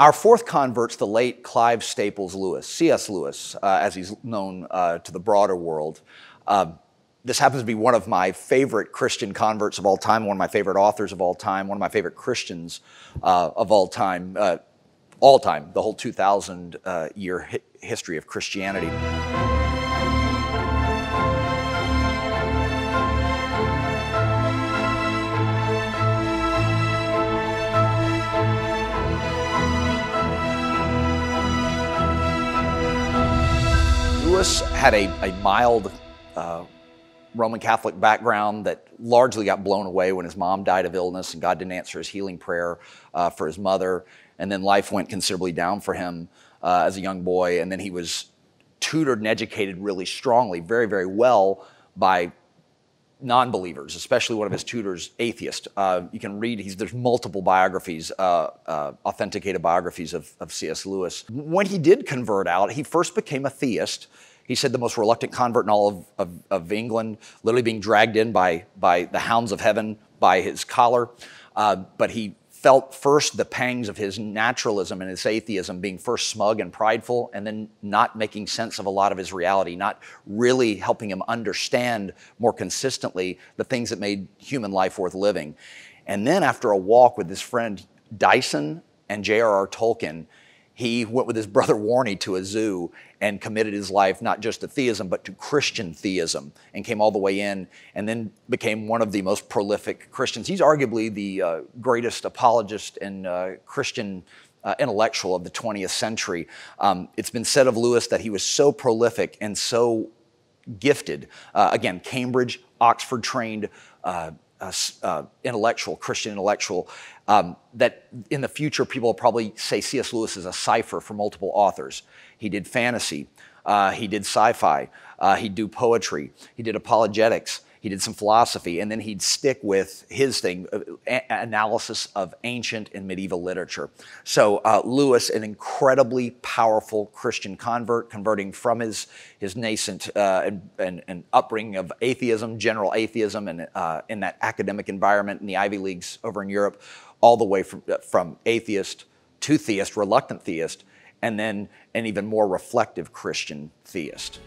Our fourth convert's the late Clive Staples Lewis, C.S. Lewis, uh, as he's known uh, to the broader world. Uh, this happens to be one of my favorite Christian converts of all time, one of my favorite authors of all time, one of my favorite Christians uh, of all time, uh, all time, the whole 2,000 uh, year hi- history of Christianity. Lewis had a, a mild uh, Roman Catholic background that largely got blown away when his mom died of illness and God didn't answer his healing prayer uh, for his mother. And then life went considerably down for him uh, as a young boy. And then he was tutored and educated really strongly, very, very well by non-believers, especially one of his tutors, atheist. Uh, you can read, there's multiple biographies, uh, uh, authenticated biographies of, of C.S. Lewis. When he did convert out, he first became a theist. He said the most reluctant convert in all of, of, of England, literally being dragged in by, by the hounds of heaven by his collar. Uh, but he felt first the pangs of his naturalism and his atheism, being first smug and prideful, and then not making sense of a lot of his reality, not really helping him understand more consistently the things that made human life worth living. And then after a walk with his friend Dyson and J.R.R. Tolkien, he went with his brother Warnie to a zoo and committed his life not just to theism, but to Christian theism and came all the way in and then became one of the most prolific Christians. He's arguably the uh, greatest apologist and uh, Christian uh, intellectual of the 20th century. Um, it's been said of Lewis that he was so prolific and so gifted. Uh, again, Cambridge, Oxford trained. Uh, intellectual, Christian intellectual, um, that in the future people will probably say C.S. Lewis is a cipher for multiple authors. He did fantasy, uh, he did sci fi, uh, he'd do poetry, he did apologetics, he did some philosophy, and then he'd stick with his thing uh, analysis of ancient and medieval literature. So, uh, Lewis, an incredibly powerful Christian convert, converting from his, his nascent uh, and, and, and, upbringing of atheism, general atheism, and uh, in that academic environment in the Ivy Leagues over in Europe, all the way from, uh, from atheist to theist, reluctant theist, and then an even more reflective Christian theist.